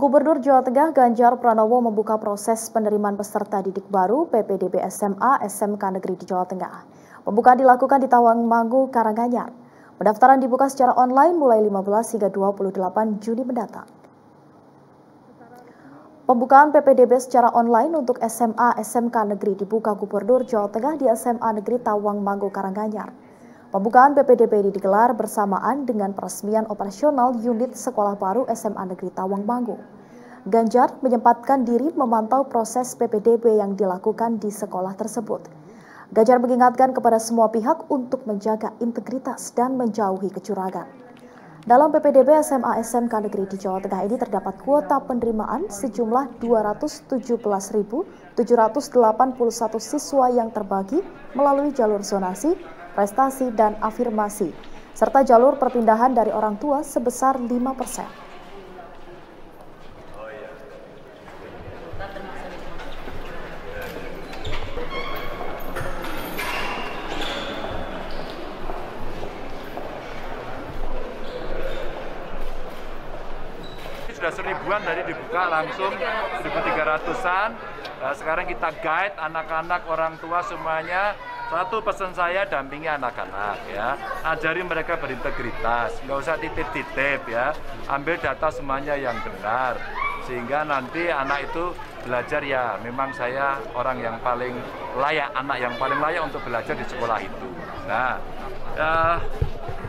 Gubernur Jawa Tengah Ganjar Pranowo membuka proses penerimaan peserta didik baru PPDB SMA SMK Negeri di Jawa Tengah. Pembukaan dilakukan di Tawangmangu, Karanganyar. Pendaftaran dibuka secara online mulai 15 hingga 28 Juni mendatang. Pembukaan PPDB secara online untuk SMA SMK Negeri dibuka Gubernur Jawa Tengah di SMA Negeri Tawangmangu, Karanganyar. Pembukaan PPDB ini digelar bersamaan dengan peresmian operasional unit sekolah baru SMA Negeri Tawang Manggu. Ganjar menyempatkan diri memantau proses PPDB yang dilakukan di sekolah tersebut. Ganjar mengingatkan kepada semua pihak untuk menjaga integritas dan menjauhi kecurangan. Dalam PPDB SMA SMK Negeri di Jawa Tengah ini terdapat kuota penerimaan sejumlah 217.781 siswa yang terbagi melalui jalur zonasi, prestasi, dan afirmasi, serta jalur perpindahan dari orang tua sebesar 5 persen. sudah seribuan tadi dibuka langsung 1.300an. Nah, sekarang kita guide anak-anak orang tua semuanya satu pesan saya dampingi anak-anak ya, ajari mereka berintegritas, nggak usah titip-titip ya, ambil data semuanya yang benar, sehingga nanti anak itu belajar ya, memang saya orang yang paling layak, anak yang paling layak untuk belajar di sekolah itu. Nah, ya,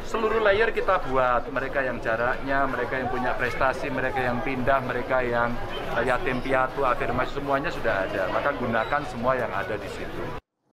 seluruh layer kita buat mereka yang jaraknya, mereka yang punya prestasi, mereka yang pindah, mereka yang yatim piatu, afirmasi semuanya sudah ada. Maka gunakan semua yang ada di situ.